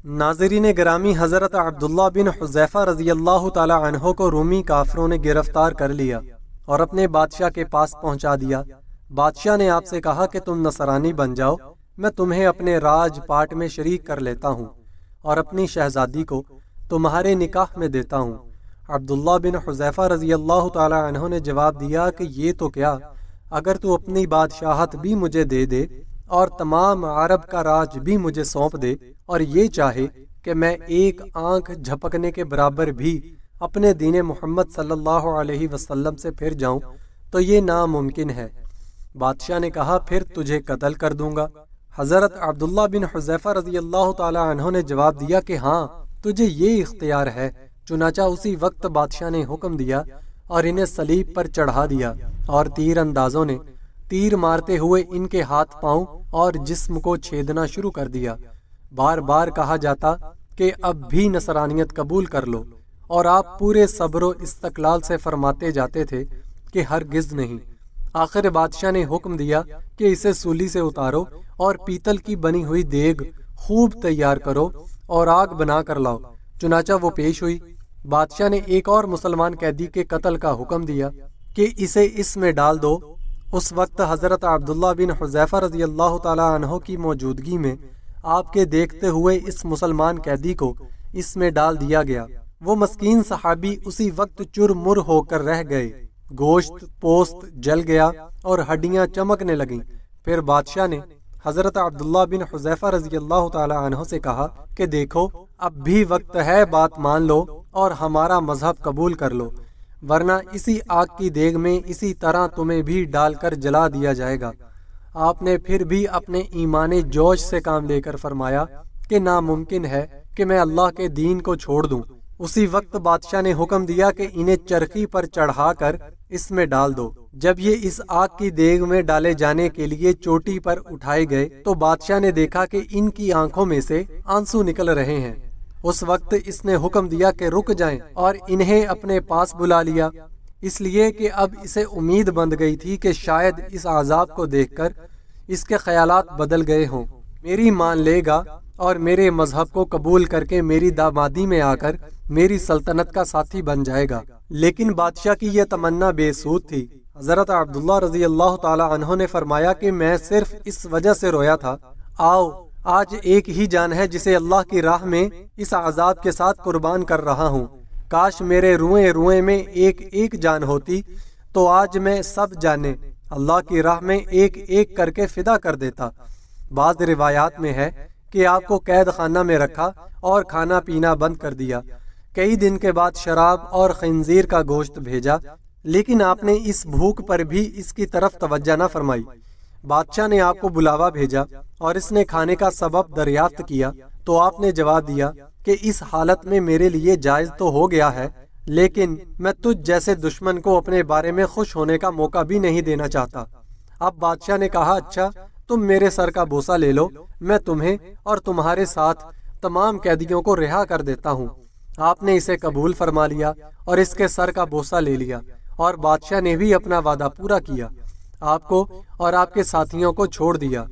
नाजरीन ग्रामी हज़रत अब्दुल्ला बिन हुजैफ़ा रज़ी अल्लाह तहों को रूमी काफरों ने गिरफ़्तार कर लिया और अपने बादशाह के पास पहुँचा दिया। बादशाह ने आपसे कहा कि तुम नसरानी बन जाओ, मैं तुम्हें अपने राज पाट में शरीक कर लेता हूँ और अपनी शहजादी को तुम्हारे निकाह में देता हूँ। अब्दुल्ला बिन हुजैफ़ा रज़ी अल्लाह तहों ने जवाब दिया कि ये तो क्या, अगर तू अपनी बादशाहत भी मुझे दे दे और तमाम अरब का राज भी मुझे सौंप दे और ये चाहे कि मैं एक आँख झपकने के बराबर भी अपने दीन मोहम्मद सल्लल्लाहु अलैहि वसल्लम से फिर जाऊँ तो ये नामुमकिन है। बादशाह ने कहा, फिर तुझे कत्ल कर दूँगा। हज़रत अब्दुल्ला बिन हुजैफा रज़ी अल्लाह तहों ने जवाब दिया कि हाँ तुझे ये इख्तियार है। चुनाचा उसी वक्त बादशाह ने हुक्म दिया और इन्हें सलीब पर चढ़ा दिया और तीर अंदाजों ने तीर मारते हुए इनके हाथ पाँव और जिस्म को छेदना शुरू कर दिया। बार बार कहा जाता कि अब भी नसरानियत कबूल कर लो। और आप पूरे सब्र इस्तकलाल से फरमाते जाते थे कि हर गिज नहीं। आखिर बादशाह ने हुक्म दिया कि इसे सूली से उतारो और पीतल की बनी हुई देग खूब तैयार करो और आग बना कर लाओ। चुनाचा वो पेश हुई। बादशाह ने एक और मुसलमान कैदी के कत्ल का हुक्म दिया कि इसे इसमें डाल दो उस वक्त हज़रत अब्दुल्ला बिन हुजैफा रज़ी अल्लाह तहों की मौजूदगी में आपके देखते हुए इस मुसलमान कैदी को इसमें डाल दिया गया। वो मस्कीन सहाबी उसी वक्त चुरमुर होकर रह गए। गोश्त, पोस्त जल गया और हड्डियाँ चमकने लगीं। फिर बादशाह ने हज़रत अब्दुल्ला बिन हुजैफा रज़ी अल्लाह तहों से कहा कि देखो, अब भी वक्त है, बात मान लो और हमारा मज़हब कबूल कर लो। वरना इसी आग की देग में इसी तरह तुम्हें भी डालकर जला दिया जाएगा। आपने फिर भी अपने ईमान जोश से काम लेकर फरमाया कि नामुमकिन है कि मैं अल्लाह के दीन को छोड़ दूँ। उसी वक्त बादशाह ने हुक्म दिया कि इन्हें चरखी पर चढ़ाकर इसमें डाल दो। जब ये इस आग की देग में डाले जाने के लिए चोटी पर उठाए गए तो बादशाह ने देखा कि इनकी आँखों में से आँसू निकल रहे हैं। उस वक्त इसने हुक्म दिया कि रुक जाएँ और इन्हें अपने पास बुला लिया। इसलिए कि अब इसे उम्मीद बंद गई थी कि शायद इस आजाब को देखकर इसके ख्यालात बदल गए हों। मेरी मान लेगा और मेरे मज़हब को कबूल करके मेरी दामादी में आकर मेरी सल्तनत का साथी बन जाएगा। लेकिन बादशाह की यह तमन्ना बेसूद थी। हज़रत अब्दुल्ला रज़ी अल्लाह तहों ने फरमाया कि मैं सिर्फ़ इस वजह से रोया था, आओ आज एक ही जान है जिसे अल्लाह की राह में इस आज़ाद के साथ कुर्बान कर रहा हूँ। काश मेरे रुए रुए में एक एक जान होती तो आज मैं सब जाने, अल्लाह की राह में एक एक करके फिदा कर देता। बाद रिवायात में है कि आपको कैद खाना में रखा और खाना पीना बंद कर दिया। कई दिन के बाद शराब और खंजीर का गोश्त भेजा, लेकिन आपने इस भूख पर भी इसकी तरफ़ तवज्जा न फरमाई। बादशाह ने आपको बुलावा भेजा और इसने खाने का सबब दरियाफ्त किया तो आपने जवाब दिया कि इस हालत में मेरे लिए जायज़ तो हो गया है, लेकिन मैं तुझ जैसे दुश्मन को अपने बारे में खुश होने का मौका भी नहीं देना चाहता। अब बादशाह ने कहा अच्छा तुम मेरे सर का बोसा ले लो, मैं तुम्हें और तुम्हारे साथ तमाम कैदियों को रिहा कर देता हूँ। आपने इसे कबूल फरमा लिया और इसके सर का बोसा ले लिया और बादशाह ने भी अपना वादा पूरा किया। आपको और आपके साथियों को छोड़ दिया।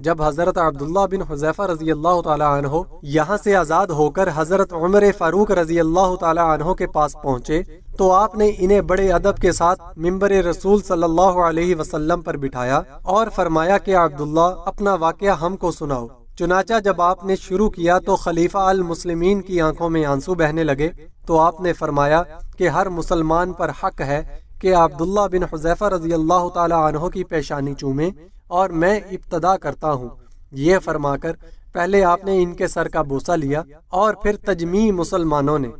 जब हज़रत अब्दुल्ला बिन हुजैफा रज़ी अल्लाह तहो यहाँ से आज़ाद होकर हज़रत उमर फारूक रज़ी अल्लाह तहो के पास पहुँचे तो आपने इन्हें बड़े अदब के साथ मिम्बर रसूल सल्लल्लाहु अलैहि वसल्लम पर बिठाया और फरमाया कि अब्दुल्ला अपना वाक़ हमको सुनाओ। चुनाचा जब आपने शुरू किया तो खलीफा अल मुस्लिमीन की आँखों में आँसू बहने लगे तो आपने फरमाया कि हर मुसलमान पर हक है कि अब्दुल्ला बिन हुजैफा रज़ी अल्लाह तहों की पेशानी चूमे और मैं इब्तदा करता हूँ। ये फरमाकर, पहले आपने इनके सर का बोसा लिया और फिर तजमी मुसलमानों ने।